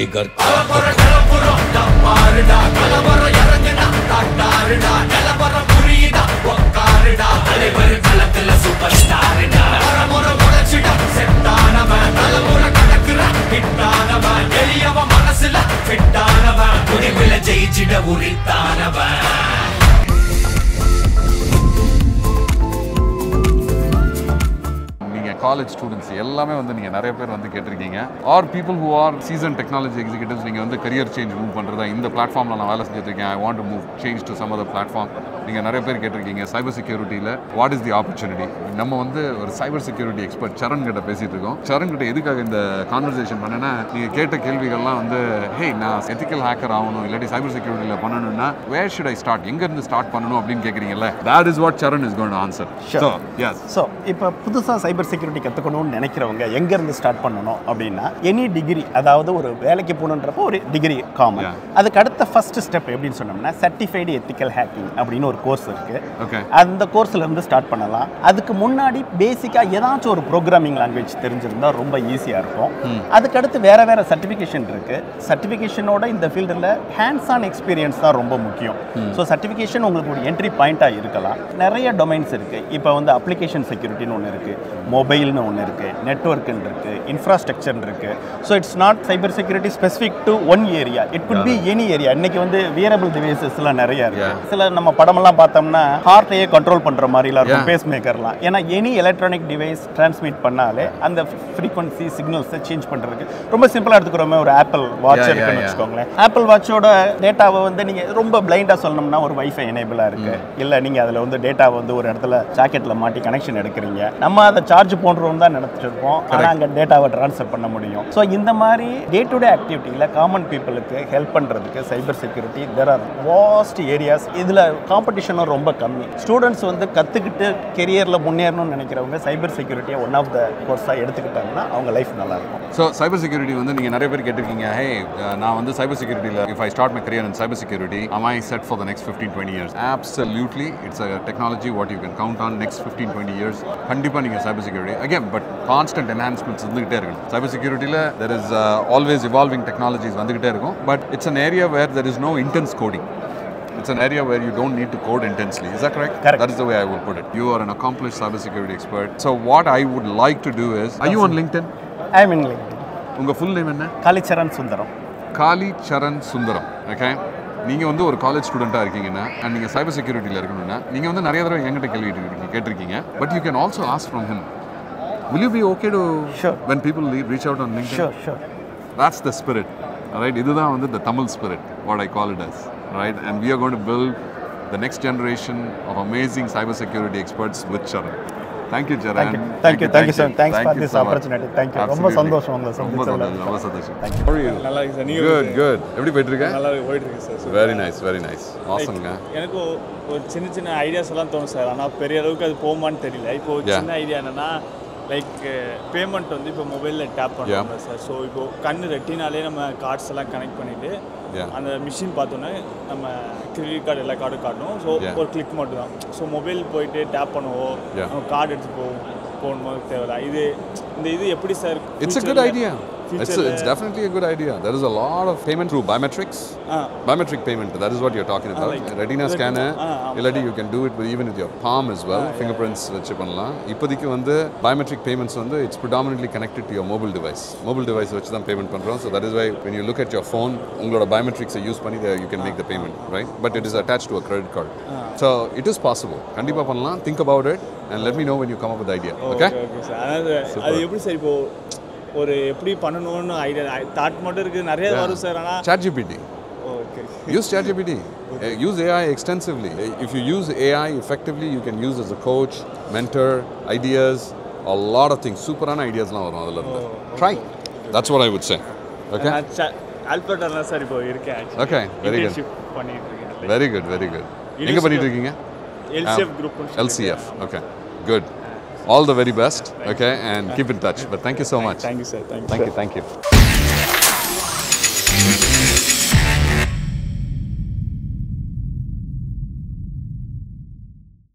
Tiger college students எல்லாமே வந்து நீங்கள் நிறைய பேர் வந்து கேட்டிருக்கீங்க. Are people who are seasoned technology executives நீங்கள் வந்து கரியர் சேஞ்ச் மூவ் பண்ணுறதா இந்த பிளாட்ஃபார்மில் நான் வேலை செஞ்சுட்டு இருக்கேன். I want to move change to some other platform நீங்கள் நிறைய பேர் கேட்டிருக்கீங்க சைபர் செக்யூரிட்டியில் வாட் இஸ் தி ஆப்பர்ச்சுனிட்டி நம்ம வந்து ஒரு சைபர் செக்யூரிட்டி எக்ஸ்பர்ட் சரண் கிட்ட பேசிட்டு இருக்கோம். சரண் கிட்ட எதுக்காக இந்த கான்வர்சேஷன் பண்ணேன்னா நீங்கள் கேட்ட கேள்விகள்லாம் வந்து ஹே நான் எத்திக்கல் ஹேக்கர் ஆகணும் இல்லாட்டி சைபர் செக்யூரிட்டியில் பண்ணணும்னா வேர் ஷுட் ஐ ஸ்டார்ட் எங்கேருந்து ஸ்டார்ட் பண்ணணும்? அப்படின்னு கேட்குறீங்கல்ல that is what Charan is gonna answer. So yes so இப்போ புதுசாக சைபர் செக்யூரிட்டி கற்றுக்கணும்னு நினைக்கிறவங்க எங்கேருந்து ஸ்டார்ட் பண்ணணும் அப்படின்னா எனி டிகிரி அதாவது ஒரு வேலைக்கு போகணுன்றப்போ ஒரு டிகிரி காமன். அதுக்கு அடுத்த ஃபர்ஸ்ட் ஸ்டெப் எப்படின்னு சொன்னோம்னா சர்டிஃபைடு எத்திக்கல் ஹேக்கிங் அப்படின்னு ஒரு கோர்ஸ் இருக்குது. அந்த கோர்ஸ்ல இருந்து ஸ்டார்ட் பண்ணலாம். அதுக்கு முன்னாடி பேசிக்காக ஏதாச்சும் ஒரு ப்ரோக்ராமிங் லாங்குவேஜ் தெரிஞ்சிருந்தா ரொம்ப ஈஸியாக இருக்கும். அதுக்கடுத்து வேற வேற சர்டிஃபிகேஷன் இருக்கு. சர்டிஃபிகேஷனோட இந்த ஃபீல்டில் ஹேண்ட்ஸ் ஆன் எக்ஸ்பீரியன்ஸ் தான் ரொம்ப முக்கியம். ஸோ சர்டிஃபிகேஷன் உங்களுக்கு ஒரு என்ட்ரி பாயிண்ட்டாக இருக்கலாம். நிறைய டொமைன்ஸ் இருக்கு. இப்போ வந்து அப்ளிகேஷன் செக்யூரிட்டின்னு ஒன்று இருக்கு. மொபைல்னு ஒன்று இருக்கு. நெட்ஒர்க்குன்னு இருக்கு. இன்ஃப்ராஸ்ட்ரக்சர்னு இருக்கு. So it's not cyber security specific to one area it could be any area இன்னைக்கு வந்து வியரபிள் டிவைசஸ்லாம் நிறைய இருக்கு. Yeah. சில நம்ம படமெல்லாம் பார்த்தோம்னா ஹார்ட்டையே கண்ட்ரோல் பண்ற மாதிரிலாம் இருக்கும் பேஸ் மேக்கர்லாம் ஏன்னா எனி எலக்ட்ரானிக் டிவைஸ் டிரான்ஸ்மிட் பண்ணாலே அந்த ஃப்ரீக்வன்சி சிக்னல்ஸை சேஞ்ச் பண்றதுக்கு ரொம்ப சிம்பிளா எடுத்துக்கிறோமே ஒரு ஆப்பிள் வாட்ச் இருக்குன்னு. வச்சுக்கோங்களேன். ஆப்பிள் வாட்சோட டேட்டாவை வந்து நீங்க ரொம்ப பிளைண்டா சொல்லணும்னா ஒரு வைஃபை எனேபிளா இருக்கு. இல்ல நீங்க அதுல வந்து டேட்டாவை வந்து ஒரு இடத்துல ஜாக்கெட்ல மாட்டி கனெக்ஷன் எடுக்கிறீங்க. நம்ம அதை சார்ஜ் போன்றோம் தான் நினைச்சிட்டு இருப்போம் ஆனா அங்க டேட்டாவை ட்ரான்ஸ்ஃபர் பண்ண முடியும். ஸோ இந்த மாதிரி டே டு டே ஆக்டிவிட்டியில் காமன் பீப்புளுக்கு ஹெல்ப் பண்ணுறதுக்கு cyber security there are vast areas இதில் காம்படிஷனும் ரொம்ப கம்மி. ஸ்டூடெண்ட்ஸ் வந்து கற்றுக்கிட்டு கெரியரில் முன்னேறணும்னு நினைக்கிறவங்க சைபர் செக்யூரிட்டியை ஒன் ஆஃப் த கோர்ஸாக எடுத்துக்கிட்டாங்கன்னா அவங்க லைஃப் நல்லாயிருக்கும் ஸோ சைபர் செக்யூரிட்டி வந்து நீங்கள் நிறைய பேர் கேட்டிருக்கீங்க. ஹே நான் வந்து cyber செக்யூரிட்டியில் if I start my career in cyber security am I set for the next 15 20 years? Absolutely. It's a technology what you can count on next 15 20 years. கண்டிப்பாக நீங்கள் cyber security again but constant enhancements வந்துகிட்டே இருக்கணும் cyber செக்யூரிட்டியில் there is always evolving technologies வந்துகிட்டே இருக்கும் but it's an area where there is no intense coding It's an area where you don't need to code intensely. Is that correct? Correct. That is the way I would put it. You are an accomplished cybersecurity expert. So what I would like to do is, are you on LinkedIn? I mean like உங்கள் full name என்ன Kalicharan Sundaram Kali Charan Sundaram okay நீங்கள் வந்து ஒரு college ஸ்டூடெண்ட்டாக இருக்கீங்கன்னா and நீங்கள் சைபர் செக்யூரிட்டியில் இருக்கணும்னா நீங்கள் வந்து நிறைய தடவை என்கிட்ட கேள்வி கேட்டிருக்கீங்க but you can also ask from him will you be okay to Sure. when people le- reach out on LinkedIn? Sure sure That's the spirit. Right? இதுதான் வந்து the Tamil spirit, what I call it as. Right? And we are going to build the next generation of amazing cybersecurity experts with Charan. Thank you, Charan. Thank you. Thank you. Thank you, sir. Thanks Thank for you this so much. opportunity. Thank you. ரொம்ப. சந்தோஷம் உங்களை ரொம்ப சந்திச்சதுல. சந்தோஷம் ரொம்ப சந்தோஷம் Thank you. How are you? நல்லா இருக்கு sir நீங்க Good, good. எப்படி போயிட்டு இருக்க நல்லா போயிட்டு இருக்கு sir very nice very nice ஆசம்ங்க எனக்கு ஒரு சின்ன சின்ன ஐடியாஸ் எல்லாம் தோணும் சார் ஆனால் பெரிய அளவுக்கு அது போகுமான்னு தெரியல இப்போ. சின்ன ஐடியா என்னன்னா லைக் பேமெண்ட் வந்து இப்போ மொபைலில் டேப் பண்ணுறாங்க சார் ஸோ இப்போ கண்ணு ரெட்டினாலே நம்ம கார்ட்ஸ் எல்லாம் கனெக்ட் Yeah. அந்த மிஷின் பார்த்தோன்னே நம்ம கிரெடிட் கார்டு எல்லா கார்டும் காட்டணும் ஸோ. ஒரு கிளிக் மட்டும் தான் ஸோ மொபைல் போயிட்டு டேப் பண்ணுவோம். நம்ம கார்டு எடுத்து போவோம் போகணும் தேவையில்ல இது இந்த இது எப்படி sir a good idea. It's, a, it's definitely a good idea. There is a lot of payment through biometrics. Ah Biometric payment, that is what you're talking about. like- Retina scanner, ah, ah. இல்லாட்டி you can do it with, even with your palm as well. Fingerprints வச்சு பண்ணலாம் இப்போதைக்கு வந்து biometric payments வந்து it's predominantly connected to your mobile device. Mobile device வச்சு தான் payment பண்ணுறோம். So that is why when you look at your phone, உங்களோட biometrics use பண்ணி you can make the payment, right? But it is attached to a credit card. So it is possible. கண்டிப்பாக பண்ணலாம். Think about it and let me know when you come up with the idea. Okay? Okay sir அதாவது அது எப்படி sir இப்போ ஒரு எப்படி பண்ணணும்னு idea thought மட்டும் இருக்குது நிறைய வரும் சார் ஆனால் ChatGPT. Okay Use ChatGPT. Uh, use AI extensively. Uh, If you use AI effectively, you can use as a coach, mentor, ideas, a lot of things. சூப்பரான ஐடியாஸ்லாம் வரும் அதில் இருந்து try that's what I would say okay நான் ஆல்பர்ட்டில் தான் sir இப்போ இருக்கேன். Internship பண்ணிட்டு இருக்கேன் வெரி குட் வெரி குட் எங்கே பண்ணிட்டு இருக்கீங்க LCF group LCF. Okay, good. all the very best, okay, you. and keep in touch. But thank you so much. Thank you, sir. Thank you. Thank you. Thank you.